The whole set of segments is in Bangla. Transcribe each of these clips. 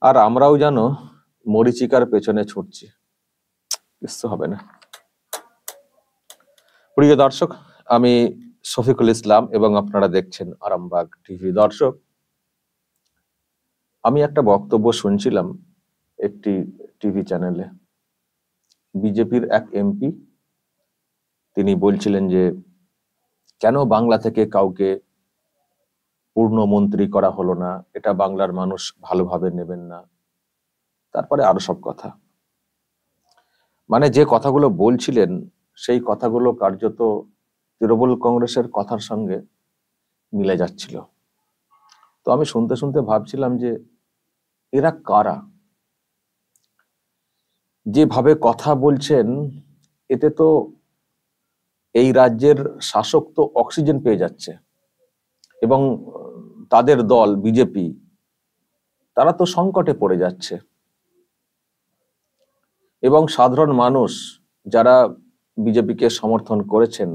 আর আমরাও জানো মরিচিকার পেছনে ছুটছি। কিছু হবে না। প্রিয় দর্শক, আমি শফিকুল ইসলাম এবং আপনারা দেখছেন আরামবাগ টিভি। দর্শক, আমি একটা বক্তব্য শুনছিলাম একটি টিভি চ্যানেলে। বিজেপির এক এমপি, তিনি বলছিলেন যে, কেন বাংলা থেকে কাউকে পূর্ণমন্ত্রী করা হলো না, এটা বাংলার মানুষ ভালোভাবে নেবেন না। তারপরে আরও সব কথা। মানে যে কথাগুলো বলছিলেন, সেই কথাগুলো কার্যত তৃণমূল কংগ্রেসের কথার সঙ্গে মিলে যাচ্ছিল। তো আমি শুনতে শুনতে ভাবছিলাম যে, এরা কারা? যেভাবে কথা বলছেন, এতে তো এই রাজ্যের শাসক তো অক্সিজেন পেয়ে যাচ্ছে। এবং তাদের দল, বিজেপি, তারা তো সংকটে পড়ে যাচ্ছে। এবং সাধারণ মানুষ যারা বিজেপিকে সমর্থন করেছেন,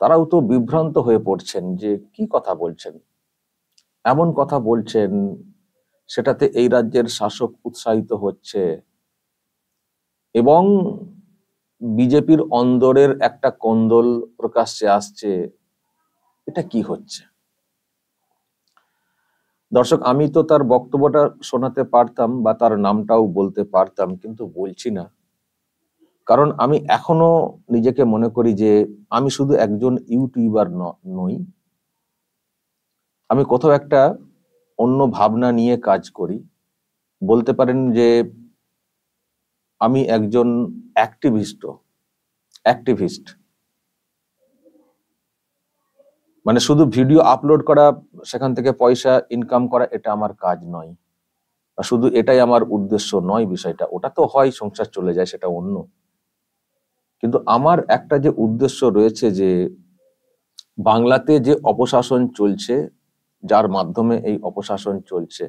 তারাও তো বিভ্রান্ত হয়ে পড়ছেন যে কি কথা বলছেন। এমন কথা বলছেন, সেটাতে এই রাজ্যের শাসক উৎসাহিত হচ্ছে। এবং বিজেপির অন্দরের একটা কন্দল প্রকাশ্যে আসছে, এটা কি হচ্ছে? দর্শক, আমি তো তার বক্তব্যটা শোনাতে পারতাম বা তার নামটাও বলতে পারতাম, কিন্তু বলছি না। কারণ আমি এখনও নিজেকে মনে করি যে, আমি শুধু একজন ইউটিউবার নই। আমি কোথাও একটা অন্য ভাবনা নিয়ে কাজ করি। বলতে পারেন যে, আমি একজন অ্যাক্টিভিস্ট অ্যাক্টিভিস্ট মানে শুধু ভিডিও আপলোড করা, সেখান থেকে পয়সা ইনকাম করা, এটা আমার কাজ নয়। শুধু এটাই আমার উদ্দেশ্য নয় বিষয়টা, ওটা তো হয়, সংসার চলে যায়, সেটা অন্য। কিন্তু আমার একটা যে উদ্দেশ্য রয়েছে যে, বাংলাতে যে অপশাসন চলছে, যার মাধ্যমে এই অপশাসন চলছে,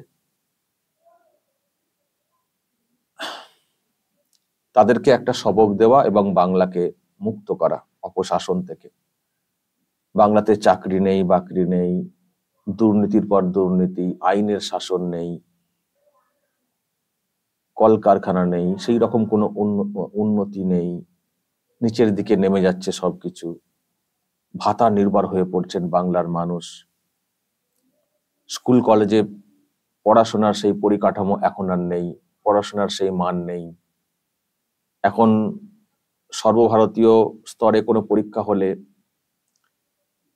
তাদেরকে একটা সবক দেওয়া এবং বাংলাকে মুক্ত করা, অপশাসন থেকে। বাংলাতে চাকরি নেই, বাকরি নেই, দুর্নীতির পর দুর্নীতি, আইনের শাসন নেই, কলকারখানা নেই, সেই রকম কোনো উন্নতি নেই, নিচের দিকে নেমে যাচ্ছে সবকিছু। ভাতা নির্ভর হয়ে পড়ছেন বাংলার মানুষ। স্কুল, কলেজে পড়াশোনার সেই পরিকাঠামো এখন আর নেই, পড়াশোনার সেই মান নেই। এখন সর্বভারতীয় স্তরে কোনো পরীক্ষা হলে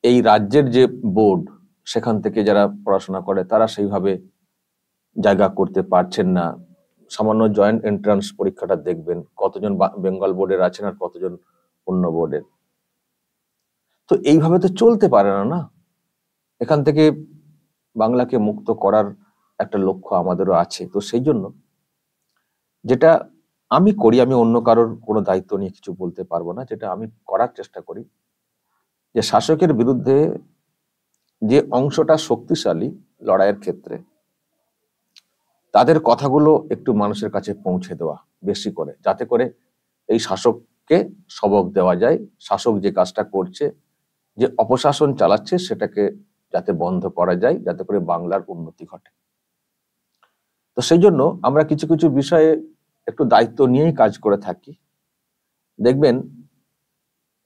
এই রাজ্যের যে বোর্ড সেখান থেকে যারা পড়াশোনা করে, তারা সেইভাবে জায়গা করতে পারছেন না। সামান্য জয়েন্ট এন্ট্রান্স পরীক্ষাটা দেখবেন, কতজন বেঙ্গল বোর্ডের আছেন আর কতজন অন্য বোর্ডের তো এইভাবে তো চলতে পারে না না? এখান থেকে বাংলাকে মুক্ত করার একটা লক্ষ্য আমাদেরও আছে। তো সেই জন্য যেটা আমি করি, আমি অন্য কারোর কোনো দায়িত্ব নিয়ে কিছু বলতে পারব না, যেটা আমি করার চেষ্টা করি যে শাসকের বিরুদ্ধে যে অংশটা শক্তিশালী লড়াইয়ের ক্ষেত্রে, তাদের কথাগুলো একটু মানুষের কাছে পৌঁছে দেওয়া বেশি করে, যাতে করে এই শাসককে সবক দেওয়া যায়। শাসক যে কাজটা করছে, যে অপশাসন চালাচ্ছে, সেটাকে যাতে বন্ধ করা যায়, যাতে করে বাংলার উন্নতি ঘটে। তো সেই জন্য আমরা কিছু কিছু বিষয়ে একটু দায়িত্ব নিয়েই কাজ করে থাকি। দেখবেন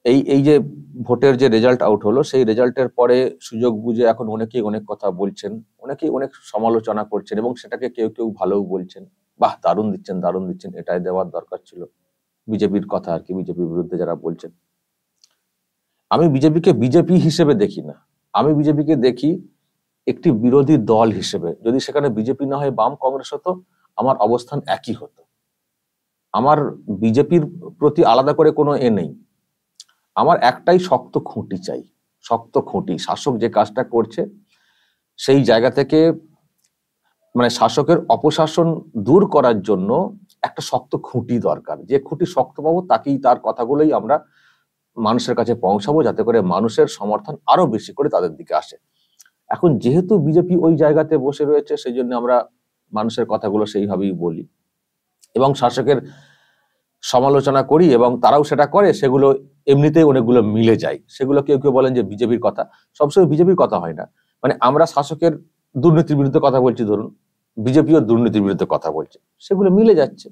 এই এই যে ভোটের যে রেজাল্ট আউট হলো, সেই রেজাল্টের পরে সুযোগ বুঝে এখন অনেকেই অনেক কথা বলছেন, অনেকেই অনেক সমালোচনা করছেন এবং সেটাকে কেউ কেউ ভালোও বলছেন। বাহ, দারুণ দিচ্ছেন দারুণ দিচ্ছেন, এটাই দেওয়ার দরকার ছিল। বিজেপির কথা আর কি, বিজেপির বিরুদ্ধে যারা বলছেন। আমি বিজেপিকে বিজেপি হিসেবে দেখি না। আমি বিজেপিকে দেখি একটি বিরোধী দল হিসেবে। যদি সেখানে বিজেপি না হয় বাম কংগ্রেস হতো, আমার অবস্থান একই হতো। আমার বিজেপির প্রতি আলাদা করে কোনো এ নেই। আমার একটাই শক্ত খুঁটি চাই, শক্ত খুঁটি। শাসক যে কাজটা করছে, সেই জায়গা থেকে মানে শাসকের অপশাসন দূর করার জন্য একটা শক্ত খুঁটি দরকার। যে খুঁটি শক্ত পাবো, তাকেই তার কথাগুলোই আমরা মানুষের কাছে পৌঁছাবো, যাতে করে মানুষের সমর্থন আরও বেশি করে তাদের দিকে আসে। এখন যেহেতু বিজেপি ওই জায়গাতে বসে রয়েছে, সেই জন্য আমরা মানুষের কথাগুলো সেইভাবেই বলি। এবং শাসকের সমালোচনা করি এবং তারাও সেটা করে, সেগুলো এমনিতেই অনেকগুলো মিলে যায়। সেগুলো কেউ কেউ বলেন যে বিজেপির কথা। সবসময় বিজেপির কথা হয় না। মানে আমরা শাসকের দুর্নীতির বিরুদ্ধে কথা বলছি, ধরুন। বিজেপিও দুর্নীতির বিরুদ্ধে কথা বলছে। সেগুলো মিলে যাচ্ছে।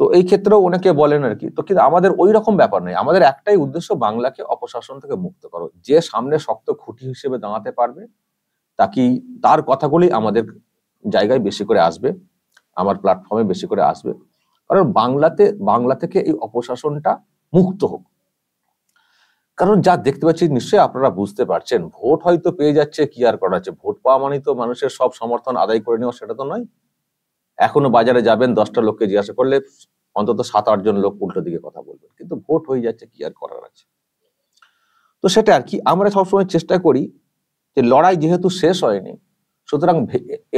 তো এই ক্ষেত্রেও অনেকে বলেন আর কি, তো কিন্তু আমাদের ওই রকম ব্যাপার নেই আমাদের একটাই উদ্দেশ্য বাংলাকে অপশাসন থেকে মুক্ত করো। যে সামনে শক্ত খুঁটি হিসেবে দাঁড়াতে পারবে তাকে তার কথাগুলি আমাদের জায়গায় বেশি করে আসবে, আমার প্ল্যাটফর্মে বেশি করে আসবে। কারণ বাংলাতে, বাংলা থেকে এই অপশাসনটা মুক্ত হোক। কারণ যা দেখতে পাচ্ছি নিশ্চয়ই আপনারা বুঝতে পারছেন, ভোট হয়তো পেয়ে যাচ্ছে, কি আর করা আছে ভোট পাওয়া মানে তো মানুষের সব সমর্থন আদায় করে নেওয়া, সেটা তো নয়। এখনও বাজারে যাবেন, দশটা লোককে জিজ্ঞাসা করলে অন্তত সাত আটজন লোক উল্টো দিকে কথা বলবেন। কিন্তু ভোট হয়ে যাচ্ছে, কি আর করার আছে? তো সেটা আর কি, আমরা সবসময় চেষ্টা করি যে লড়াই যেহেতু শেষ হয়নি, সুতরাং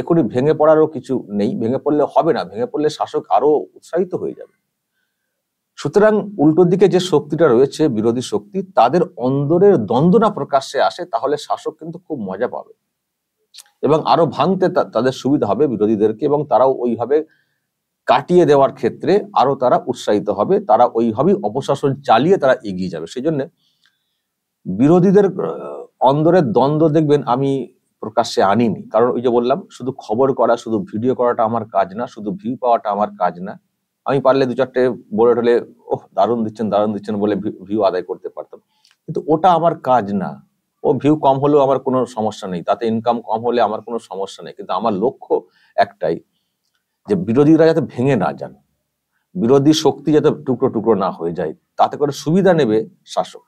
এখনই ভেঙে পড়ারও কিছু নেই। ভেঙে পড়লে হবে না, ভেঙে পড়লে শাসক আরও উৎসাহিত হয়ে যাবে। সুতরাং উল্টো দিকে যে শক্তিটা রয়েছে, বিরোধী শক্তি, তাদের অন্দরের দ্বন্দ্ব না প্রকাশ্যে আসে, তাহলে শাসক কিন্তু খুব মজা পাবে। এবং আরও ভাঙতে তাদের সুবিধা হবে বিরোধীদেরকে এবং তারাও ওইভাবে কাটিয়ে দেওয়ার ক্ষেত্রে আরও তারা উৎসাহিত হবে, তারা ওইভাবেই অপশাসন চালিয়ে তারা এগিয়ে যাবে। সেই জন্য বিরোধীদের অন্দরের দ্বন্দ্ব দেখবেন আমি প্রকাশ্যে আনিনি। কারণ ওই যে বললাম, শুধু খবর করা, শুধু ভিডিও করাটা আমার কাজ না, শুধু ভিউ পাওয়াটা আমার কাজ না। আমি পারলে দু চারটে বলে টলে ওহ, দারুণ দিচ্ছেন দারুণ দিচ্ছেন বলে ভিউ আদায় করতে পারতাম। কিন্তু ওটা আমার কাজ না। ও ভিউ কম হলেও আমার কোনো সমস্যা নেই। তাতে ইনকাম কম হলে আমার কোনো সমস্যা নেই। কিন্তু আমার লক্ষ্য একটাই, যে বিরোধীরা যাতে ভেঙে না যান, বিরোধী শক্তি যাতে টুকরো টুকরো না হয়ে যায়, তাতে করে সুবিধা নেবে শাসক।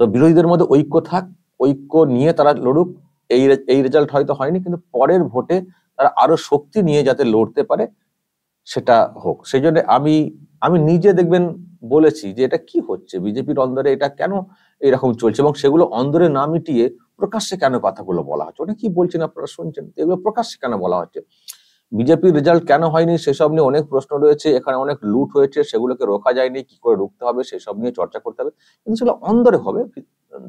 তো বিরোধীদের মধ্যে ঐক্য থাক, ঐক্য নিয়ে তারা লড়ুক, এই এই রেজাল্ট হয়তো হয়নি, কিন্তু পরের ভোটে তারা আরও শক্তি নিয়ে যাতে লড়তে পারে সেটা হোক। সেই জন্য আমি আমি নিজে দেখবেন বলেছি যে এটা কি হচ্ছে? বিজেপির অন্দরে এটা কেন এরকম চলছে? এবং সেগুলো অন্দরে না মিটিয়ে প্রকাশ্যে কেন কথাগুলো বলা হচ্ছে? ওটা কি বলছেন, আপনারা শুনছেন, এগুলো প্রকাশ্যে কেন বলা হচ্ছে? বিজেপির রেজাল্ট কেন হয়নি? সেসব নিয়ে অনেক প্রশ্ন রয়েছে, এখানে অনেক লুট হয়েছে, সেগুলোকে রোখা যায়নি, কি করে রুখতে হবে, সেসব নিয়ে চর্চা করতে হবে। কিন্তু সেগুলো অন্দরে হবে,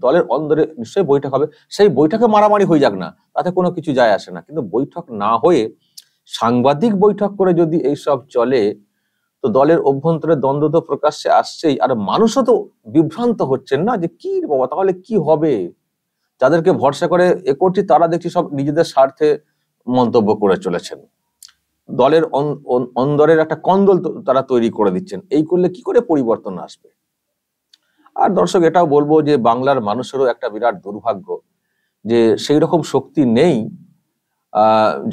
দলের অন্দরে নিশ্চয়ই বৈঠক হবে। সেই বৈঠকে মারামারি হয়ে যাক না, তাতে কোনো কিছু যায় আসে না। কিন্তু বৈঠক না হয়ে সাংবাদিক বৈঠক করে যদি এইসব চলে, তো দলের অভ্যন্তরে দ্বন্দ্ব তো প্রকাশ্যে আসছেই। আর মানুষও তো বিভ্রান্ত হচ্ছেন না যে কি বাবা, তাহলে কি হবে? যাদেরকে ভরসা করে এ করছি, তারা দেখছি সব নিজেদের স্বার্থে মন্তব্য করে চলেছেন। দলের অন্দরের একটা কন্দল তারা তৈরি করে দিচ্ছেন। এই করলে কি করে পরিবর্তন আসবে? আর দর্শক, এটাও বলব যে বাংলার মানুষেরও একটা বিরাট দুর্ভাগ্য যে সেই রকম শক্তি নেই।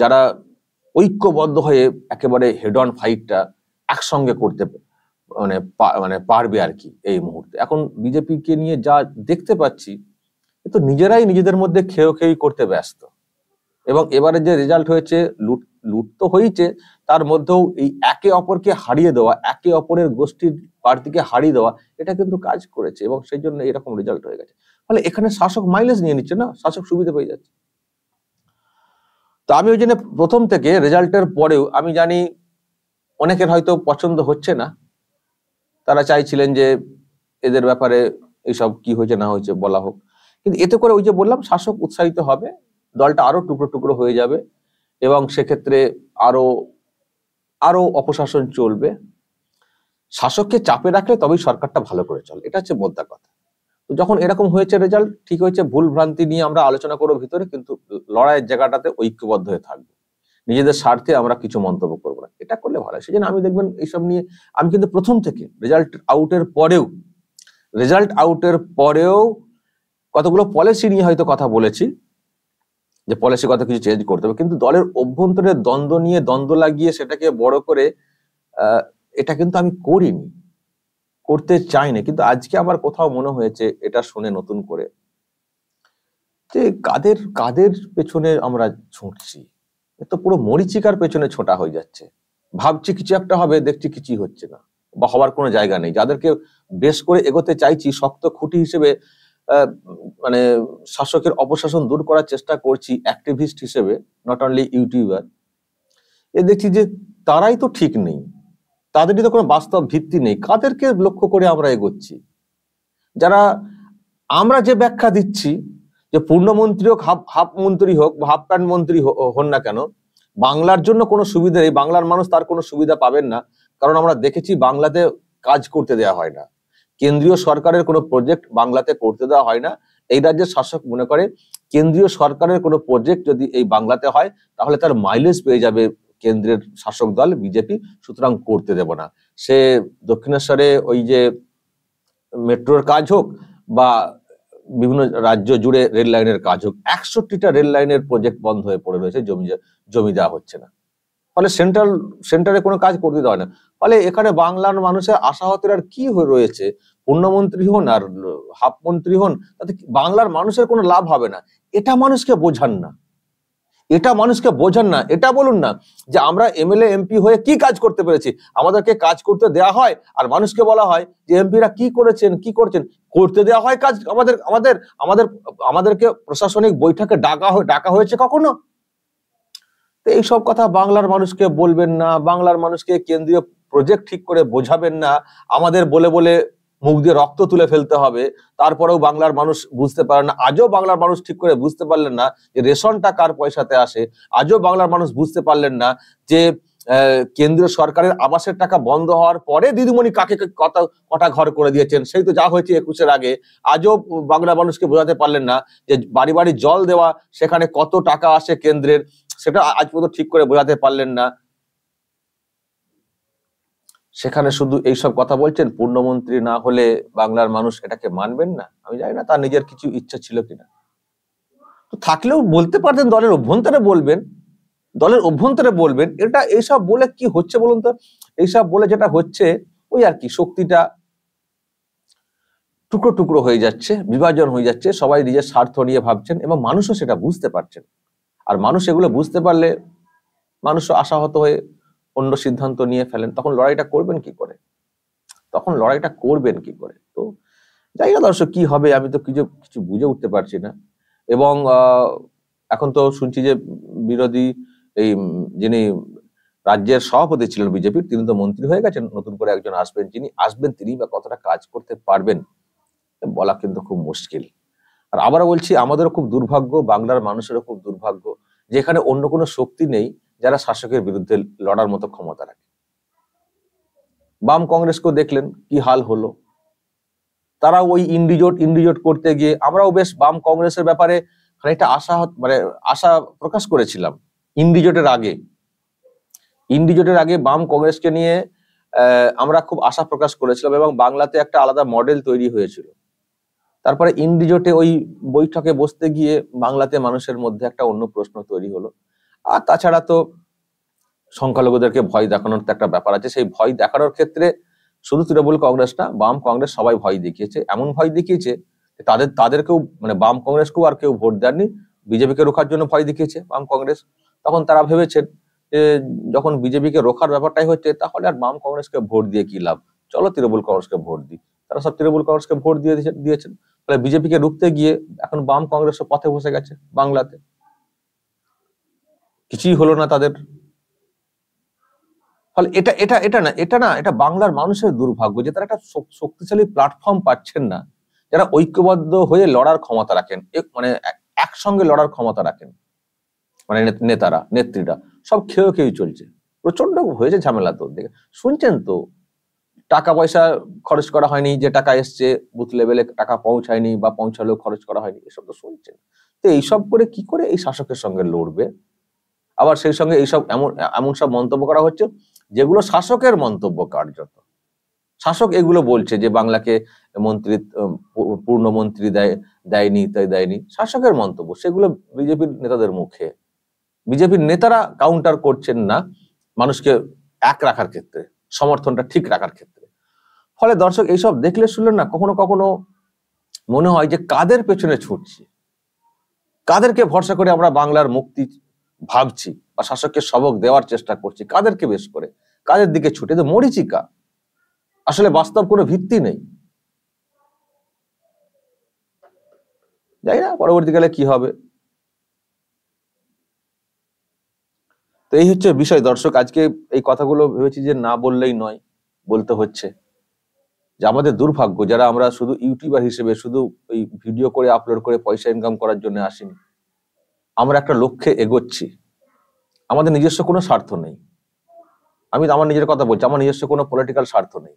যারা ঐক্যবদ্ধ হয়ে একেবারে হেড অন ফাইটটা একসঙ্গে করতে মানে মানে পারবে আর কি এই মুহূর্তে। এখন বিজেপিকে নিয়ে যা দেখতে পাচ্ছি তো নিজেরাই নিজেদের মধ্যে খেয়ে খেয়ে করতে ব্যস্ত। এবং এবারে যে রেজাল্ট হয়েছে, লুট লুট তো হয়েছে তার মধ্যেও এই একে অপরকে হারিয়ে দেওয়া, একে অপরের গোষ্ঠীর প্রার্থীকে হারিয়ে দেওয়া, এটা কিন্তু কাজ করেছে এবং সেই জন্য এরকম রেজাল্ট হয়ে গেছে। ফলে এখানে শাসক মাইলেজ নিয়ে নিচ্ছে না? শাসক সুবিধা পেয়ে যাচ্ছে। তো আমি ওই জন্য প্রথম থেকে রেজাল্টের পরেও আমি জানি অনেকের হয়তো পছন্দ হচ্ছে না। তারা চাইছিলেন যে এদের ব্যাপারে এইসব কি হয়েছে না হয়েছে বলা হোক। কিন্তু এতে করে ওই যে বললাম, শাসক উৎসাহিত হবে, দলটা আরও টুকরো টুকরো হয়ে যাবে এবং সেক্ষেত্রে আরও আরও অপশাসন চলবে। শাসককে চাপে রাখলে তবেই সরকারটা ভালো করে চলে। এটা হচ্ছে মোদ্দা কথা। তো যখন এরকম হয়েছে রেজাল্ট ঠিক হয়েছে, ভুল ভ্রান্তি নিয়ে আমরা আলোচনা করব ভিতরে, কিন্তু লড়াইয়ের জায়গাটাতে ঐক্যবদ্ধ হয়ে থাকব। নিজেদের স্বার্থে আমরা কিছু মন্তব্য করব না। এটা করলে ভালো সেই জন্য আমি দেখবেন এইসব নিয়ে, আমি কিন্তু প্রথম থেকে রেজাল্ট আউটের পরেও রেজাল্ট আউটের পরেও কতগুলো পলিসি নিয়ে হয়তো কথা বলেছি, যে পলিসি কথা কিছু চেঞ্জ করতে হবে। কিন্তু দলের অভ্যন্তরে দ্বন্দ্ব নিয়ে দ্বন্দ্ব লাগিয়ে সেটাকে বড় করে এটা কিন্তু আমি করিনি। করতে চাই না কিন্তু আজকে আমার কোথাও মনে হয়েছে এটা শুনে নতুন করে। যে কাদের কাদের পেছনে আমরা ছুটছি? তো পুরো মরিচিকার পেছনে ছোটা হয়ে যাচ্ছে। ভাবছি কিছু একটা হবে, দেখছি কিছুই হচ্ছে না, বা হওয়ার কোনো জায়গা নেই। যাদেরকে বেশ করে এগোতে চাইছি, শক্ত খুঁটি হিসেবে মানে শাসকের অপশাসন দূর করার চেষ্টা করছি অ্যাক্টিভিস্ট হিসেবে নট অনলি ইউটিউবার। এ দেখছি যে তারাই তো ঠিক নেই। তাদেরই তো কোনো বাস্তব ভিত্তি নেই। কাদেরকে লক্ষ্য করে আমরা এগোচ্ছি? যারা আমরা যে ব্যাখ্যা দিচ্ছি, যে পূর্ণমন্ত্রী হোক, হাফ হাফ মন্ত্রী হোক বা হাফ প্যান্ট মন্ত্রী হন না কেন, বাংলার জন্য কোনো সুবিধা নেই। বাংলার মানুষ তার কোনো সুবিধা পাবেন না, কারণ আমরা দেখেছি বাংলাতে কাজ করতে দেওয়া হয় না। কেন্দ্রীয় সরকারের কোনো প্রজেক্ট বাংলাতে করতে দেওয়া হয় না। এই রাজ্যের শাসক মনে করে, কেন্দ্রীয় সরকারের কোনো প্রজেক্ট যদি এই বাংলাতে হয়, তাহলে তার মাইলেজ পেয়ে যাবে কেন্দ্রের শাসক দল, বিজেপি, সুতরাং করতে দেব না। সে দক্ষিণেশ্বরে ওই যে মেট্রোর কাজ হোক বা বিভিন্ন রাজ্য জুড়ে রেল লাইনের কাজ হোক, একষট্টিটা রেল লাইনের প্রজেক্ট বন্ধ হয়ে পড়ে রয়েছে, জমি জমি দেওয়া হচ্ছে না। ফলে সেন্ট্রাল, সেন্টারে কোনো কাজ করতে দেওয়া না। ফলে এখানে বাংলার মানুষের আশাহতের আর কি হয়ে রয়েছে? পূর্ণমন্ত্রী হন আর হাফ মন্ত্রী হন, তাতে বাংলার মানুষের কোনো লাভ হবে না? এটা মানুষকে বোঝান না। এটা মানুষকে বোঝান না, এটা বলুন না যে আমরা এমএলএ, এমপি হয়ে কি কাজ করতে পেরেছি। আমাদেরকে কাজ করতে দেয়া হয় আর মানুষকে বলা হয় যে এমপিরা কি করেছেন, কি করছেন? করতে দেওয়া হয় কাজ আমাদের আমাদের আমাদের, আমাদেরকে প্রশাসনিক বৈঠকে ডাকা ডাকা হয়েছে কখনো? তো এইসব কথা বাংলার মানুষকে বলবেন না, বাংলার মানুষকে কেন্দ্রীয় প্রজেক্ট ঠিক করে বোঝাবেন না, আমাদের বলে বলে মুখ দিয়ে রক্ত তুলে ফেলতে হবে। তারপরেও বাংলার মানুষ বুঝতে পারে না। আজও বাংলার মানুষ ঠিক করে বুঝতে পারলেন না যে রেশনটা কার পয়সাতে আসে। আজও বাংলার মানুষ বুঝতে পারলেন না যে কেন্দ্রীয় সরকারের আবাসের টাকা বন্ধ হওয়ার পরে দিদিমণি কাকে কত, কটা ঘর করে দিয়েছেন? সেই তো যা হয়েছে একুশের আগে। আজও বাংলা মানুষকে বোঝাতে পারলেন না যে বাড়ি বাড়ি জল দেওয়া, সেখানে কত টাকা আসে কেন্দ্রের, সেটা আজ পর্যন্ত ঠিক করে বোঝাতে পারলেন না। সেখানে শুধু এইসব কথা বলছেন, পূর্ণমন্ত্রী না হলে বাংলার মানুষ এটাকে মানবেন না? আমি জানি না তার নিজের কিছু ইচ্ছা ছিল কিনা। তো থাকলেও বলতে পারতেন, দলের অভ্যন্তরে বলবেন, দলের অভ্যন্তরে বলবেন, এটা এইসব বলে কি হচ্ছে বলুন তো? এইসব বলে যেটা হচ্ছে, ওই আর কি, শক্তিটা টুকরো টুকরো হয়ে যাচ্ছে, বিভাজন হয়ে যাচ্ছে, সবাই নিজের স্বার্থ নিয়ে ভাবছেন এবং মানুষও সেটা বুঝতে পারছেন। আর মানুষ এগুলো বুঝতে পারলে মানুষও আশাহত হয়ে অন্য সিদ্ধান্ত নিয়ে ফেলেন, তখন লড়াইটা করবেন কি করে? তখন লড়াইটা করবেন কি করে? তো যাই না দর্শক কি হবে, আমি তো কিছু কিছু বুঝে উঠতে পারছি না। এবং এখন তো শুনছি যে বিরোধী এই যিনি রাজ্যের সভাপতি ছিলেন বিজেপির, তিনি তো মন্ত্রী হয়ে গেছেন, নতুন করে একজন আসবেন, যিনি আসবেন তিনি বা কতটা কাজ করতে পারবেন বলা কিন্তু খুব মুশকিল। আর আবারও বলছি, আমাদেরও খুব দুর্ভাগ্য, বাংলার মানুষেরও খুব দুর্ভাগ্য, যেখানে অন্য কোনো শক্তি নেই যারা শাসকের বিরুদ্ধে লড়ার মতো ক্ষমতা রাখে। বাম কংগ্রেসকেও দেখলেন কি হাল হলো। তারা ওই ইন্ডিজোট ইন্ডিজোট করতে গিয়ে আমরাও বেশ বাম কংগ্রেসের ব্যাপারে খানিকটা আশা মানে আশা প্রকাশ করেছিলাম ইন্ডিজোটের আগে। ইন্ডিজোটের আগে বাম কংগ্রেসকে নিয়ে আমরা খুব আশা প্রকাশ করেছিলাম এবং বাংলাতে একটা আলাদা মডেল তৈরি হয়েছিল। তারপরে ইন্ডিজোটে ওই বৈঠকে বসতে গিয়ে বাংলাতে মানুষের মধ্যে একটা অন্য প্রশ্ন তৈরি হলো। আর তাছাড়া তো সংখ্যালঘুদেরকে ভয় দেখানোর তো একটা ব্যাপার আছে। সেই ভয় দেখানোর ক্ষেত্রে শুধু তৃণমূল কংগ্রেস না, বাম কংগ্রেস সবাই ভয় দেখিয়েছে। এমন ভয় দেখিয়েছে তাদের, তাদেরকেও মানে বাম কংগ্রেসকেও আর কেউ ভোট দেননি। বিজেপিকে রোখার জন্য ভয় দেখিয়েছে বাম কংগ্রেস। তখন তারা ভেবেছেন যে যখন বিজেপিকে রোখার ব্যাপারটাই হচ্ছে, তাহলে আর বাম কংগ্রেসকে ভোট দিয়ে কি লাভ? চলো তৃণমূল কংগ্রেসকে ভোট দিই। তারা সব তৃণমূল কংগ্রেসকে ভোট দিয়ে দিয়েছেন। ফলে বিজেপিকে রুখতে গিয়ে এখন বাম কংগ্রেস পথে বসে গেছে বাংলাতে। কিছুই হলো না তাদের। ফলে এটা এটা এটা না এটা না, এটা বাংলার মানুষের দুর্ভাগ্য যে তারা একটা শক্তিশালী প্ল্যাটফর্ম পাচ্ছেন না। যারা ঐক্যবদ্ধ হয়ে লড়ার ক্ষমতা রাখেন মানে একসঙ্গে লড়ার ক্ষমতা রাখেন মানে নেতারা, নেত্রীরা, সব খেয়েও খেয়ে চলছে। প্রচণ্ড হয়েছে ঝামেলা তো দেখে। শুনছেন তো, টাকা পয়সা খরচ করা হয়নি, যে টাকা এসছে বুথ লেভেলে টাকা পৌঁছায়নি বা পৌঁছালেও খরচ করা হয়নি, এসব তো শুনছেন। তো এইসব করে কি করে এই শাসকের সঙ্গে লড়বে? আবার সেই সঙ্গে এইসব এমন এমন সব মন্তব্য করা হচ্ছে যেগুলো শাসকের মন্তব্য কার্যত। শাসক এগুলো বলছে যে বাংলাকে মন্ত্রী পূর্ণমন্ত্রী দেয়, দেয়নি, তাই দেয়নি। শাসকের মন্তব্য, সেগুলো বিজেপির নেতাদের মুখে। বিজেপির নেতারা কাউন্টার করছেন না মানুষকে এক রাখার ক্ষেত্রে, সমর্থনটা ঠিক রাখার ক্ষেত্রে। ফলে দর্শক, এইসব দেখলে শুনলেন না, কখনো কখনো মনে হয় যে কাদের পেছনে ছুটছি? কাদেরকে ভরসা করে আমরা বাংলার মুক্তি ভাবছি বা শাসককে সবক দেওয়ার চেষ্টা করছি, কাদেরকে বেশ করে? কাদের দিকে ছুটে? তো মরিচিকা আসলে বাস্তব কোনো ভিত্তি নেই। যাই না পরবর্তীকালে কি হবে? তো এই হচ্ছে বিষয়। দর্শক, আজকে এই কথাগুলো ভেবেছি যে না বললেই নয়, বলতে হচ্ছে। যে আমাদের দুর্ভাগ্য, যারা আমরা শুধু ইউটিউবার হিসেবে, শুধু ওই ভিডিও করে, আপলোড করে, পয়সা ইনকাম করার জন্য আসিনি আমরা একটা লক্ষ্যে এগোচ্ছি। আমাদের নিজস্ব কোনো স্বার্থ নেই। আমি আমার নিজের কথা বলছি, আমার নিজস্ব কোনো পলিটিক্যাল স্বার্থ নেই।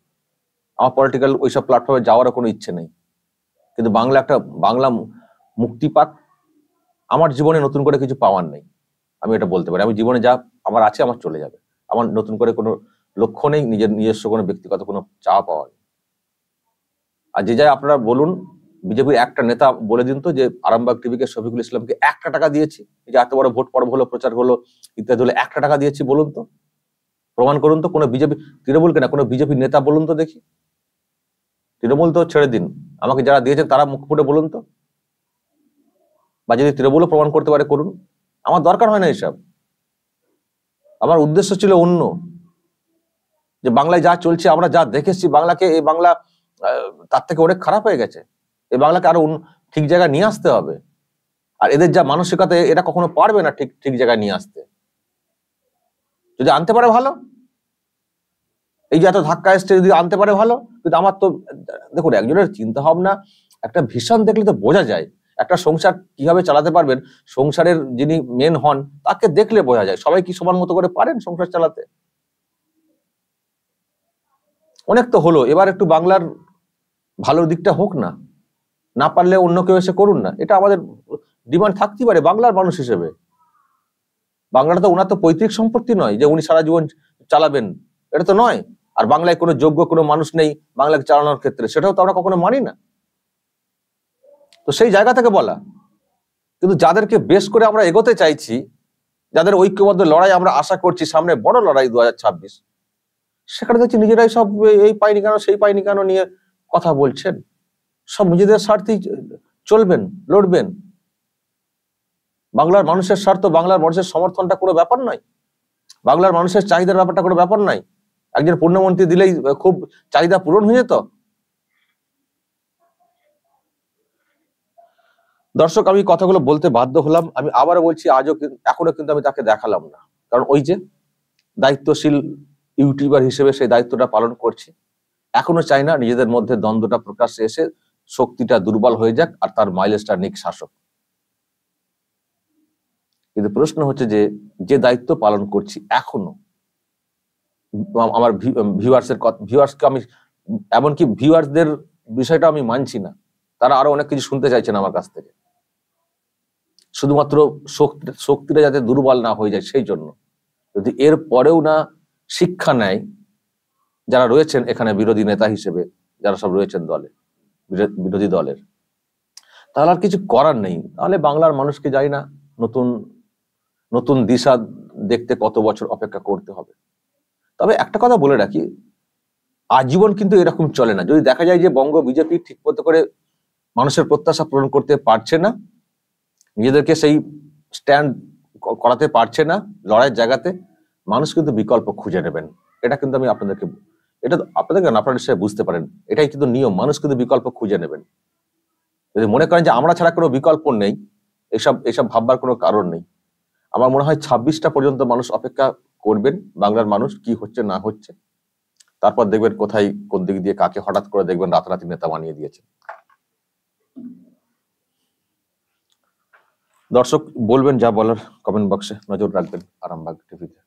আমার পলিটিক্যাল ওইসব প্ল্যাটফর্মে যাওয়ারও কোনো ইচ্ছে নেই। কিন্তু বাংলা একটা, বাংলা মুক্তি পাক আমার জীবনে নতুন করে কিছু পাওয়ার নেই। আমি এটা বলতে পারি। আমি জীবনে যা আমার আছে, আমার চলে যাবে। আমার নতুন করে কোনো লক্ষ্য নেই, নিজের নিজস্ব কোনো ব্যক্তিগত কোনো চাওয়া পাওয়া নেই আর যে যাই আপনারা বলুন বিজেপির একটা নেতা বলে দিন তো যে আরামবাগ টিভিকে শফিকুল ইসলামকে একটা টাকা দিয়েছি। এই যে এত বড় ভোট পর্ব হলো, প্রচার হলো, ইত্যাদি হলো, একটা টাকা দিয়েছি বলুন তো। প্রমাণ করুন তো কোনো বিজেপি, তৃণমূল কেনা, কোনো বিজেপি নেতা বলুন তো দেখি। তৃণমূল তো ছেড়ে দিন। আমাকে যারা দিয়েছেন তারা মুখ ফুটে বলুন তো। বা যদি তৃণমূলও প্রমাণ করতে পারে, করুন। আমার দরকার হয় না এসব। আমার উদ্দেশ্য ছিল অন্য। যে বাংলায় যা চলছে, আমরা যা দেখেছি, বাংলাকে, এই বাংলা তার থেকে অনেক খারাপ হয়ে গেছে। এই বাংলাকে আরও ঠিক জায়গায় নিয়ে আসতে হবে। আর এদের যা মানসিকতা এরা কখনো পারবে না ঠিক ঠিক জায়গায় নিয়ে আসতে। যদি আনতে পারে ভালো, এই যে এত ধাক্কা এসছে যদি আনতে পারে ভালো, কিন্তু আমার তো, দেখুন, একজনের চিন্তা ভাবনা একটা ভীষণ দেখলে তো বোঝা যায়, একটা সংসার কীভাবে চালাতে পারবেন, সংসারের যিনি মেন হন, তাকে দেখলে বোঝা যায়, সবাই কি সমান মতো করে পারেন সংসার চালাতে? অনেক তো হলো, এবার একটু বাংলার ভালো দিকটা হোক না। না পারলে অন্য কেউ এসে করুন না। এটা আমাদের ডিমান্ড থাকতেই পারে বাংলার মানুষ হিসেবে। বাংলাটা তো ওনার তো পৈতৃক সম্পত্তি নয় যে উনি সারা জীবন চালাবেন। এটা তো নয়। আর বাংলায় কোনো যোগ্য কোনো মানুষ নেই বাংলাকে চালানোর ক্ষেত্রে। সেটাও তো আমরা কখনো মানি না। তো সেই জায়গা থেকে বলা। কিন্তু যাদেরকে বেশ করে আমরা এগোতে চাইছি, যাদের ঐক্যবদ্ধ লড়াই আমরা আশা করছি সামনে বড় লড়াই দু হাজার ছাব্বিশ, সেখানে দেখছি নিজেরাই সব এই পাইনি কেন, সেই পাইনি কেন নিয়ে কথা বলছেন। সব নিজেদের স্বার্থেই চলবেন, লড়বেন। বাংলার মানুষের স্বার্থ বাংলার মানুষের সমর্থনটা কোনো ব্যাপার নয়। বাংলার মানুষের চাহিদার ব্যাপারটা কোনো ব্যাপার নয়। একজন পূর্ণমন্ত্রী দিলেই খুব চাহিদা পূরণ হয়ে যেত। দর্শক, আমি কথাগুলো বলতে বাধ্য হলাম। আমি আবারও বলছি, আজও এখনও কিন্তু আমি তাকে দেখালাম না। কারণ ওই যে দায়িত্বশীল ইউটিউবার হিসেবে সেই দায়িত্বটা পালন করছি। এখনও চাই না নিজেদের মধ্যে দ্বন্দ্বটা প্রকাশ্যে এসে শক্তিটা দুর্বল হয়ে যাক আর তার মাইলেজটা নিক শাসক। কিন্তু প্রশ্ন হচ্ছে যে যে দায়িত্ব পালন করছি এখনও আমার ভিউয়ার্স এর ভিউয়ার্সকে আমি, এমনকি ভিউয়ার্সদের বিষয়টা আমি মানছি না। তারা আরও অনেক কিছু শুনতে চাইছেন আমার কাছ থেকে। শুধুমাত্র শক্তি, শক্তিটা যাতে দুর্বল না হয়ে যায় সেই জন্য। যদি এর পরেও না শিক্ষা নেয়, যারা রয়েছেন এখানে বিরোধী নেতা হিসেবে, যারা সব রয়েছেন দলে বিরোধী দলের। তাহলে আর কিছু করার নেই। তাহলে বাংলার মানুষকে যাই না, নতুন নতুন দিশা দেখতে কত বছর অপেক্ষা করতে হবে। তবে একটা কথা বলে রাখি, আজীবন কিন্তু এরকম চলে না। যদি দেখা যায় যে বঙ্গ বিজেপি ঠিক মতো করে মানুষের প্রত্যাশা পূরণ করতে পারছে না, নিজেদেরকে সেই স্ট্যান্ড করাতে পারছে না লড়াইয়ের জায়গাতে, মানুষ কিন্তু বিকল্প খুঁজে নেবেন। এটা কিন্তু আমি আপনাদেরকে এটা তো আপনাদেরকে না, আপনারা নিশ্চয়ই বুঝতে পারেন। এটাই কিন্তু নিয়ম। মানুষ কিন্তু বিকল্প খুঁজে নেবেন। যদি মনে করেন যে আমরা ছাড়া কোনো বিকল্প নেই এসব এসব ভাববার কোনো কারণ নেই। আমার মনে হয় ছাব্বিশটা পর্যন্ত মানুষ অপেক্ষা করবেন বাংলার মানুষ কি হচ্ছে না হচ্ছে। তারপর দেখবেন কোথায় কোন দিক দিয়ে কাকে হঠাৎ করে দেখবেন রাতারাতি নেতা বানিয়ে দিয়েছে। দর্শক বলবেন যা বলার কমেন্ট বক্সে নজর রাখবেন আরামবাগ টিভিতে